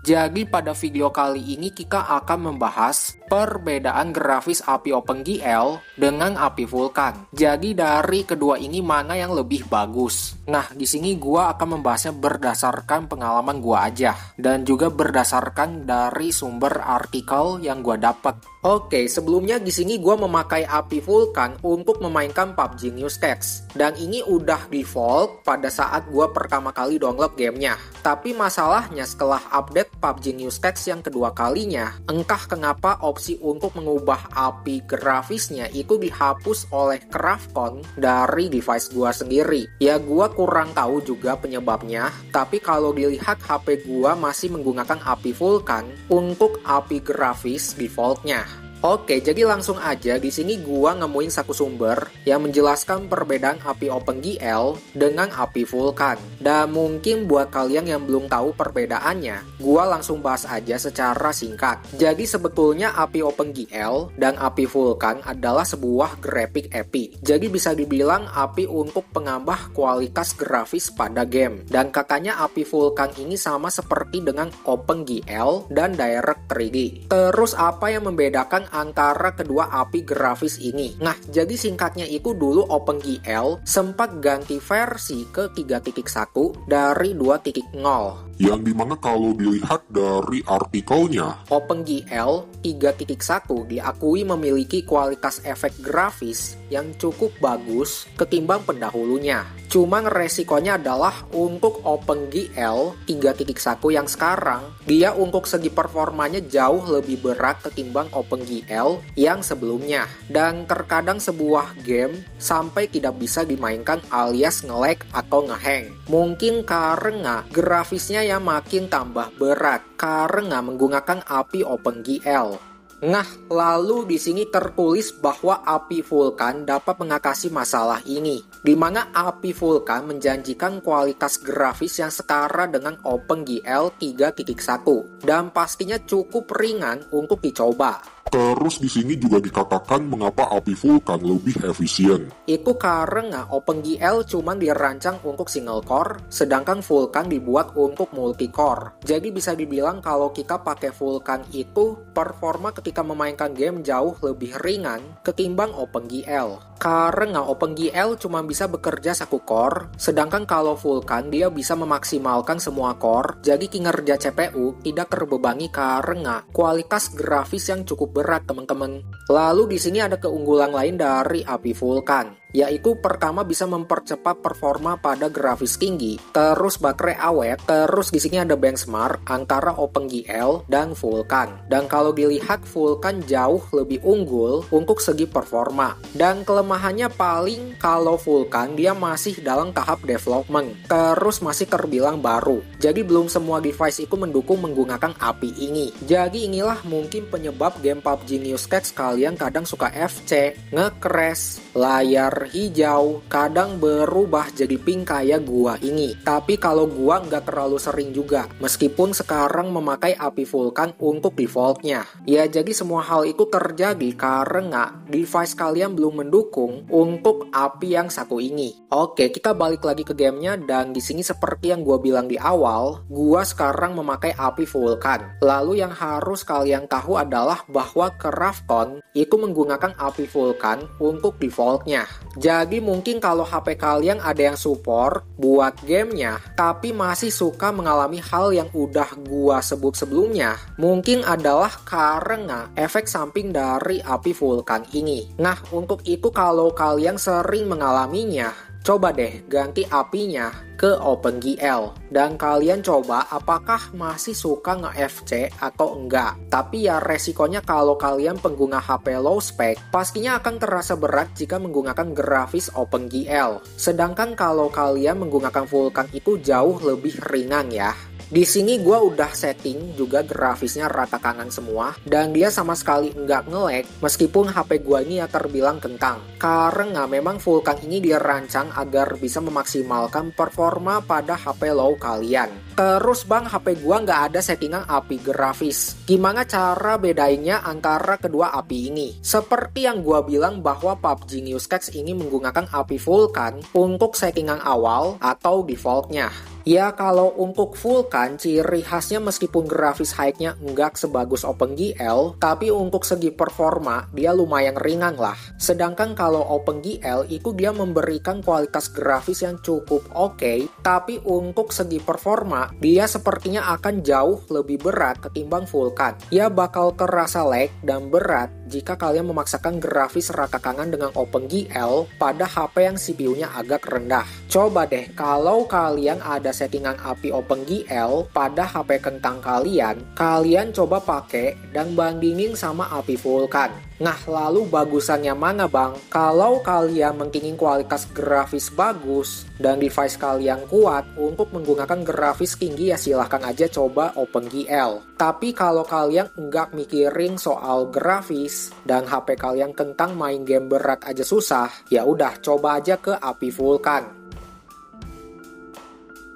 Jadi pada video kali ini kita akan membahas perbedaan grafis api OpenGL dengan api Vulkan. Jadi dari kedua ini mana yang lebih bagus? Nah, di sini gua akan membahasnya berdasarkan pengalaman gua aja dan juga berdasarkan dari sumber artikel yang gua dapat. Oke, sebelumnya di sini gua memakai api Vulkan untuk memainkan PUBG New Stacks dan ini udah default pada saat gua pertama kali download gamenya. Tapi masalahnya setelah update PUBG New Stacks yang kedua kalinya, entah kenapa opsi opsi untuk mengubah api grafisnya itu dihapus oleh Craftcon dari device gua sendiri. Ya gua kurang tahu juga penyebabnya, tapi kalau dilihat HP gua masih menggunakan api Vulkan untuk api grafis defaultnya. Oke, jadi langsung aja di sini gua nemuin satu sumber yang menjelaskan perbedaan api OpenGL dengan api Vulkan. Dan mungkin buat kalian yang belum tahu perbedaannya, gua langsung bahas aja secara singkat. Jadi sebetulnya api OpenGL dan api Vulkan adalah sebuah graphic API. Jadi bisa dibilang api untuk penambah kualitas grafis pada game. Dan kakaknya api Vulkan ini sama seperti dengan OpenGL dan Direct 3D. Terus apa yang membedakan antara kedua API grafis ini. Nah, jadi singkatnya itu dulu OpenGL sempat ganti versi ke 3.1 dari 2.0 yang di mana kalau dilihat dari artikelnya OpenGL 3.1 diakui memiliki kualitas efek grafis yang cukup bagus ketimbang pendahulunya. Cuman resikonya adalah untuk OpenGL 3.1 yang sekarang, dia untuk segi performanya jauh lebih berat ketimbang OpenGL yang sebelumnya. Dan terkadang sebuah game sampai tidak bisa dimainkan alias nge-lag atau ngehang. Mungkin karena grafisnya yang makin tambah berat karena menggunakan api OpenGL. Nah, lalu di sini tertulis bahwa api vulkan dapat mengatasi masalah ini, di mana api vulkan menjanjikan kualitas grafis yang setara dengan OpenGL 3.1 dan pastinya cukup ringan untuk dicoba. Terus di sini juga dikatakan mengapa api vulkan lebih efisien. Itu karena OpenGL cuma dirancang untuk single core, sedangkan Vulkan dibuat untuk multi core. Jadi bisa dibilang kalau kita pakai Vulkan itu performa ketika memainkan game jauh lebih ringan ketimbang OpenGL karena OpenGL cuma bisa bekerja satu core, sedangkan kalau Vulkan dia bisa memaksimalkan semua core, jadi kinerja CPU tidak terbebani karena kualitas grafis yang cukup berat teman-teman. Lalu di sini ada keunggulan lain dari API Vulkan, yaitu pertama bisa mempercepat performa pada grafis tinggi, terus baterai awet, terus sini ada benchmark antara OpenGL dan Vulkan. Dan kalau dilihat Vulkan jauh lebih unggul untuk segi performa. Dan kelemahannya paling kalau Vulkan dia masih dalam tahap development, terus masih terbilang baru. Jadi belum semua device itu mendukung menggunakan API ini. Jadi inilah mungkin penyebab game PUBG New Sketch kalian kadang suka FC, nge-crash, layar hijau, kadang berubah jadi pink kayak gua ini. Tapi kalau gua nggak terlalu sering juga, meskipun sekarang memakai api vulkan untuk defaultnya. Ya jadi semua hal itu terjadi karena device kalian belum mendukung untuk api yang satu ini. Oke, kita balik lagi ke gamenya dan di sini seperti yang gua bilang di awal, gua sekarang memakai api vulkan. Lalu yang harus kalian tahu adalah bahwa Craftcon itu menggunakan api vulkan untuk defaultnya. Jadi mungkin kalau HP kalian ada yang support buat gamenya, tapi masih suka mengalami hal yang udah gua sebut sebelumnya, mungkin adalah karena efek samping dari api vulkan ini. Nah, untuk itu kalau kalian sering mengalaminya, coba deh ganti apinya ke OpenGL dan kalian coba apakah masih suka nge-FC atau enggak. Tapi ya resikonya kalau kalian pengguna HP low spec pastinya akan terasa berat jika menggunakan grafis OpenGL. Sedangkan kalau kalian menggunakan Vulkan itu jauh lebih ringan ya. Di sini gue udah setting juga grafisnya rata kanan semua dan dia sama sekali nggak nge-lag meskipun HP gue ini ya terbilang kentang. Karena memang Vulkan ini dirancang agar bisa memaksimalkan performa pada HP low kalian. Terus bang, HP gua nggak ada settingan API grafis. Gimana cara bedainnya antara kedua API ini? Seperti yang gua bilang bahwa PUBG Newscast ini menggunakan API Vulkan untuk settingan awal atau defaultnya. Ya kalau untuk Vulkan, ciri khasnya meskipun grafis high-nya nggak sebagus OpenGL, tapi untuk segi performa dia lumayan ringan lah. Sedangkan kalau OpenGL itu dia memberikan kualitas grafis yang cukup oke, okay, tapi untuk segi performa dia sepertinya akan jauh lebih berat ketimbang Vulkan. Ya bakal terasa lag dan berat jika kalian memaksakan grafis rakakangan dengan OpenGL pada HP yang CPU-nya agak rendah. Coba deh kalau kalian ada settingan API OpenGL pada HP kentang kalian, kalian coba pakai dan bandingin sama API Vulkan. Nah, lalu bagusannya mana bang? Kalau kalian mentingin kualitas grafis bagus dan device kalian kuat untuk menggunakan grafis tinggi ya silahkan aja coba OpenGL. Tapi kalau kalian nggak mikirin soal grafis dan HP kalian kentang main game berat aja susah, ya udah coba aja ke API Vulkan.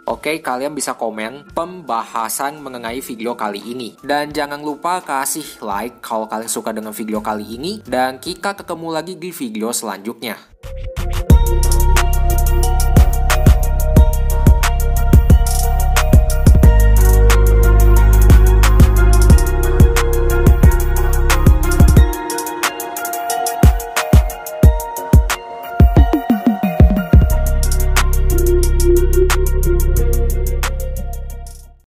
Oke, kalian bisa komen pembahasan mengenai video kali ini. Dan jangan lupa kasih like kalau kalian suka dengan video kali ini. Dan kita ketemu lagi di video selanjutnya.